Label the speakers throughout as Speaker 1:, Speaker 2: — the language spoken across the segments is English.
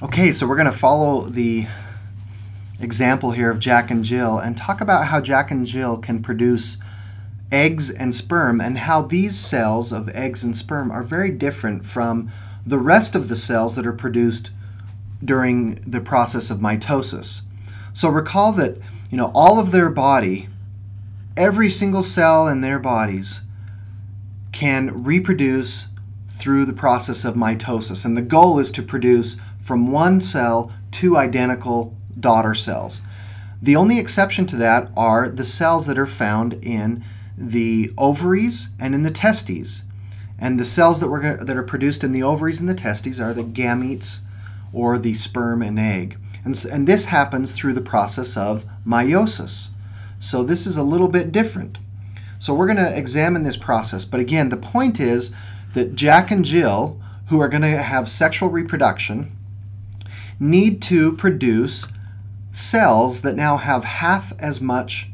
Speaker 1: Okay, so we're going to follow the example here of Jack and Jill and talk about how Jack and Jill can produce eggs and sperm and how these cells of eggs and sperm are very different from the rest of the cells that are produced during the process of mitosis. So recall that, you know, all of their body, every single cell in their bodies can reproduce through the process of mitosis. And the goal is to produce from one cell two identical daughter cells. The only exception to that are the cells that are found in the ovaries and in the testes. And the cells that, were, that are produced in the ovaries and the testes are the gametes or the sperm and egg. And, and this happens through the process of meiosis. So this is a little bit different. So we're going to examine this process. But again, the point is that Jack and Jill, who are going to have sexual reproduction, need to produce cells that now have half as much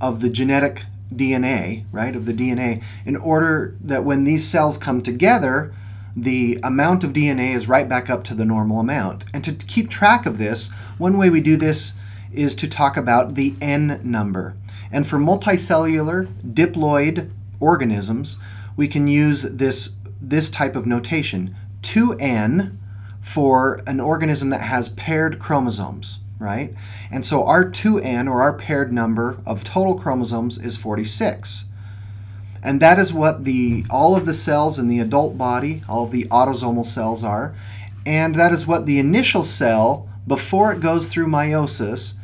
Speaker 1: of the genetic DNA, right, of the DNA, in order that when these cells come together, the amount of DNA is right back up to the normal amount. And to keep track of this, one way we do this is to talk about the N number. And for multicellular diploid organisms, we can use this, this type of notation, 2N for an organism that has paired chromosomes right? And so our 2n, or our paired number of total chromosomes, is 46. And that is what the all of the cells in the adult body, all of the autosomal cells are. And that is what the initial cell, before it goes through meiosis,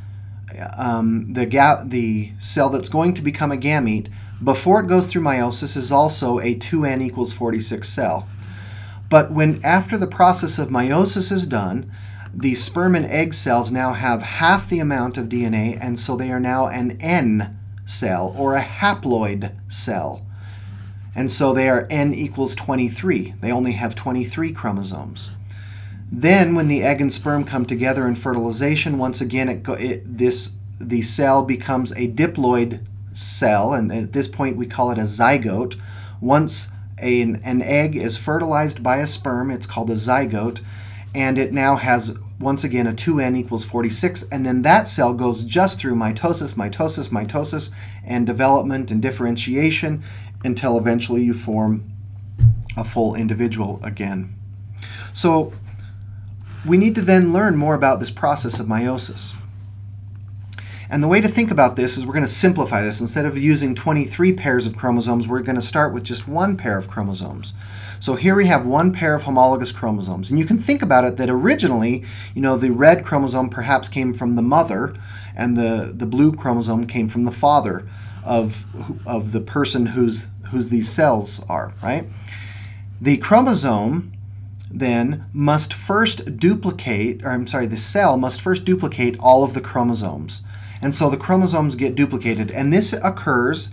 Speaker 1: um, the, ga- the cell that's going to become a gamete, before it goes through meiosis, is also a 2n equals 46 cell. But when after the process of meiosis is done, the sperm and egg cells now have half the amount of DNA, and so they are now an N cell or a haploid cell. And so they are N equals 23. They only have 23 chromosomes. Then, when the egg and sperm come together in fertilization, once again, it, it, this the cell becomes a diploid cell, and at this point we call it a zygote. Once a, an egg is fertilized by a sperm, it's called a zygote and it now has once again a 2n equals 46 and then that cell goes just through mitosis mitosis mitosis and development and differentiation until eventually you form a full individual again. So we need to then learn more about this process of meiosis and the way to think about this is we're going to simplify this. Instead of using 23 pairs of chromosomes, we're going to start with just one pair of chromosomes. So here we have one pair of homologous chromosomes. And you can think about it that originally, you know, the red chromosome perhaps came from the mother and the, the blue chromosome came from the father of, of the person whose, whose these cells are, right? The chromosome then must first duplicate, or I'm sorry, the cell must first duplicate all of the chromosomes. And so the chromosomes get duplicated. And this occurs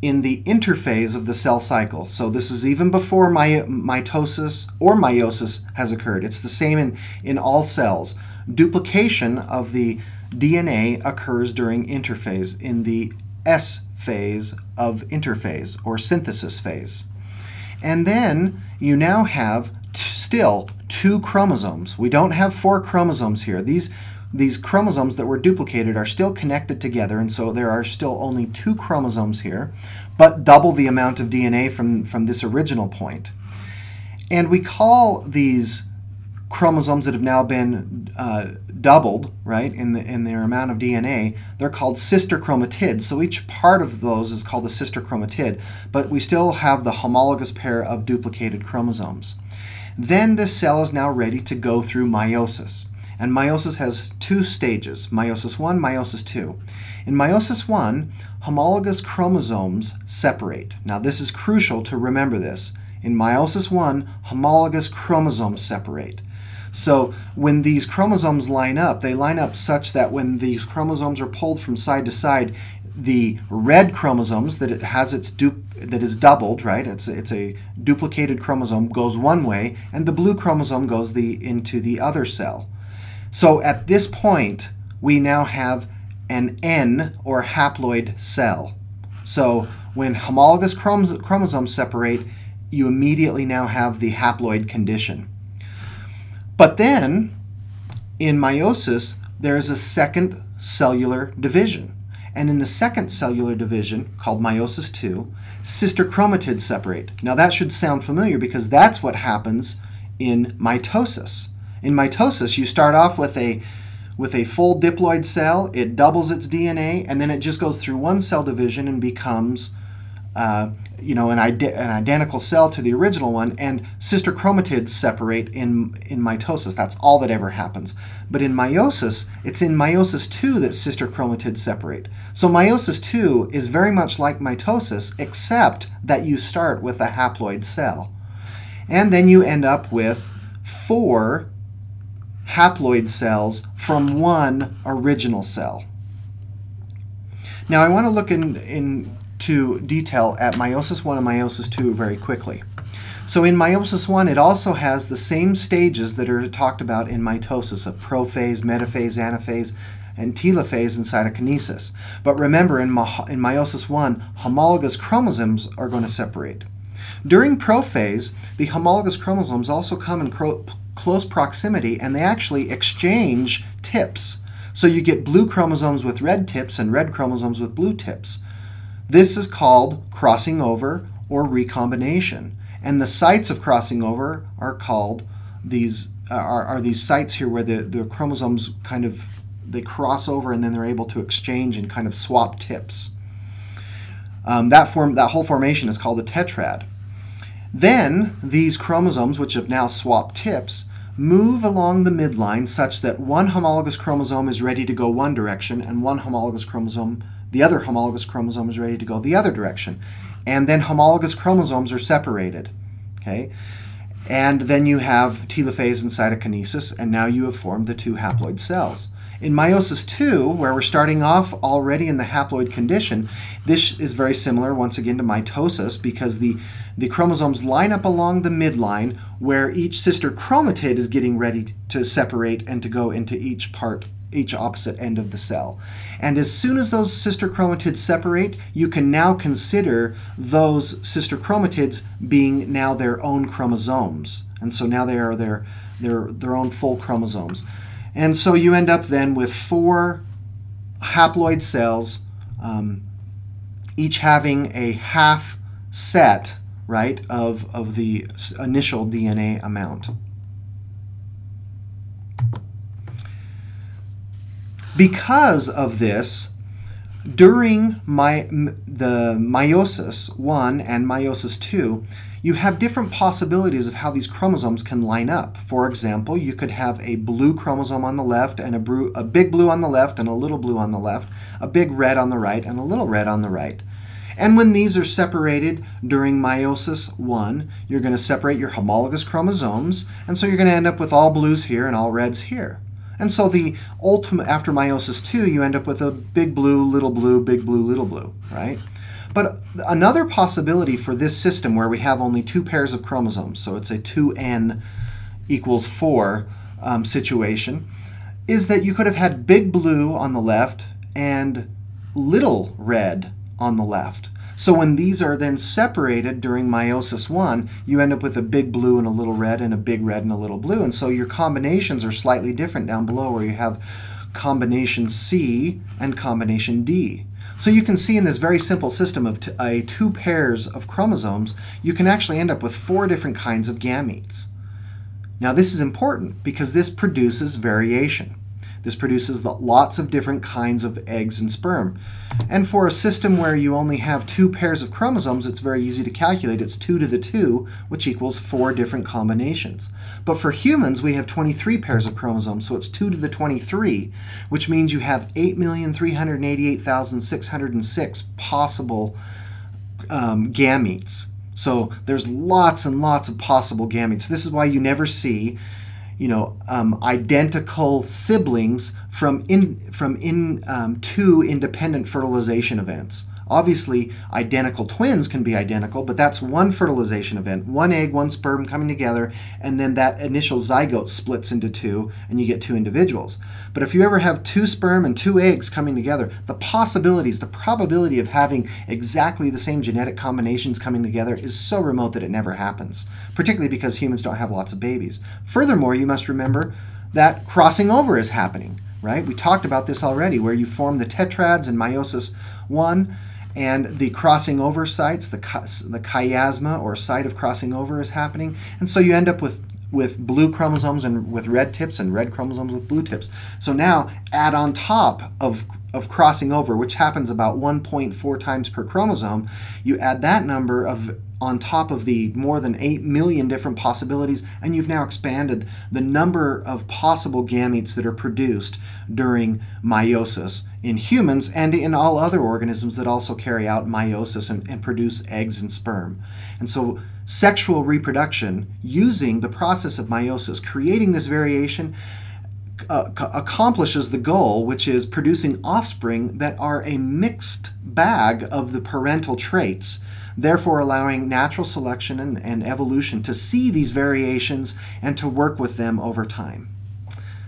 Speaker 1: in the interphase of the cell cycle. So this is even before my, mitosis or meiosis has occurred. It's the same in, in all cells. Duplication of the DNA occurs during interphase in the S phase of interphase or synthesis phase. And then you now have still two chromosomes. We don't have four chromosomes here. These these chromosomes that were duplicated are still connected together, and so there are still only two chromosomes here, but double the amount of DNA from, from this original point. And we call these chromosomes that have now been uh, doubled, right, in, the, in their amount of DNA, they're called sister chromatids. So each part of those is called a sister chromatid, but we still have the homologous pair of duplicated chromosomes. Then the cell is now ready to go through meiosis. And meiosis has two stages, meiosis 1, meiosis 2. In meiosis 1, homologous chromosomes separate. Now this is crucial to remember this. In meiosis 1, homologous chromosomes separate. So when these chromosomes line up, they line up such that when these chromosomes are pulled from side to side, the red chromosomes that it has its du- that is doubled, right? It's it's a duplicated chromosome goes one way, and the blue chromosome goes the into the other cell. So at this point, we now have an N or haploid cell. So when homologous chrom chromosomes separate, you immediately now have the haploid condition. But then in meiosis, there is a second cellular division. And in the second cellular division, called meiosis II, sister chromatids separate. Now that should sound familiar because that's what happens in mitosis. In mitosis, you start off with a with a full diploid cell, it doubles its DNA, and then it just goes through one cell division and becomes uh, you know, an, ide- an identical cell to the original one, and sister chromatids separate in, in mitosis. That's all that ever happens. But in meiosis, it's in meiosis 2 that sister chromatids separate. So meiosis 2 is very much like mitosis, except that you start with a haploid cell. And then you end up with four haploid cells from one original cell. Now I want to look in, into detail at meiosis 1 and meiosis 2 very quickly. So in meiosis 1, it also has the same stages that are talked about in mitosis a prophase, metaphase, anaphase, and telophase and cytokinesis. But remember, in, in meiosis 1, homologous chromosomes are going to separate. During prophase, the homologous chromosomes also come in close proximity and they actually exchange tips. So you get blue chromosomes with red tips and red chromosomes with blue tips. This is called crossing over or recombination. And the sites of crossing over are called these are, are these sites here where the, the chromosomes kind of they cross over and then they're able to exchange and kind of swap tips. Um, that form that whole formation is called a tetrad. Then these chromosomes, which have now swapped tips, move along the midline such that one homologous chromosome is ready to go one direction and one homologous chromosome the other homologous chromosome is ready to go the other direction. And then homologous chromosomes are separated. Okay? And then you have telophase and cytokinesis, and now you have formed the two haploid cells. In meiosis 2, where we're starting off already in the haploid condition, this is very similar once again to mitosis because the, the chromosomes line up along the midline where each sister chromatid is getting ready to separate and to go into each part each opposite end of the cell. And as soon as those sister chromatids separate, you can now consider those sister chromatids being now their own chromosomes. And so now they are their, their, their own full chromosomes. And so you end up then with four haploid cells, um, each having a half set, right, of, of the initial DNA amount. Because of this, during my, the meiosis 1 and meiosis 2, you have different possibilities of how these chromosomes can line up. For example, you could have a blue chromosome on the left and a, a big blue on the left and a little blue on the left, a big red on the right and a little red on the right. And when these are separated during meiosis 1, you're going to separate your homologous chromosomes, and so you're going to end up with all blues here and all reds here. And so the ultimate, after meiosis 2, you end up with a big blue, little blue, big blue, little blue, right? But another possibility for this system where we have only two pairs of chromosomes, so it's a 2n equals 4 um, situation, is that you could have had big blue on the left and little red on the left. So when these are then separated during meiosis 1, you end up with a big blue and a little red and a big red and a little blue. And so your combinations are slightly different down below where you have combination C and combination D. So you can see in this very simple system of a two pairs of chromosomes, you can actually end up with four different kinds of gametes. Now this is important because this produces variation. This produces lots of different kinds of eggs and sperm. And for a system where you only have two pairs of chromosomes, it's very easy to calculate. It's 2 to the 2, which equals four different combinations. But for humans, we have 23 pairs of chromosomes, so it's 2 to the 23, which means you have 8,388,606 possible um, gametes. So there's lots and lots of possible gametes. This is why you never see you know, um, identical siblings from in from in um, two independent fertilization events. Obviously, identical twins can be identical, but that's one fertilization event. One egg, one sperm coming together, and then that initial zygote splits into two, and you get two individuals. But if you ever have two sperm and two eggs coming together, the possibilities, the probability of having exactly the same genetic combinations coming together is so remote that it never happens, particularly because humans don't have lots of babies. Furthermore, you must remember that crossing over is happening, right? We talked about this already, where you form the tetrads in meiosis one, and the crossing over sites, the, the chiasma or site of crossing over is happening, and so you end up with with blue chromosomes and with red tips and red chromosomes with blue tips. So now add on top of, of crossing over, which happens about 1.4 times per chromosome, you add that number of on top of the more than 8 million different possibilities, and you've now expanded the number of possible gametes that are produced during meiosis in humans and in all other organisms that also carry out meiosis and, and produce eggs and sperm. And so sexual reproduction using the process of meiosis, creating this variation, uh, accomplishes the goal, which is producing offspring that are a mixed bag of the parental traits therefore allowing natural selection and, and evolution to see these variations and to work with them over time.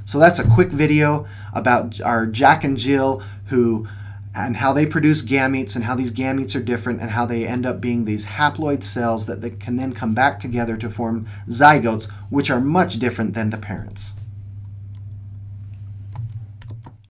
Speaker 1: So that's a quick video about our Jack and Jill who and how they produce gametes and how these gametes are different and how they end up being these haploid cells that they can then come back together to form zygotes which are much different than the parents.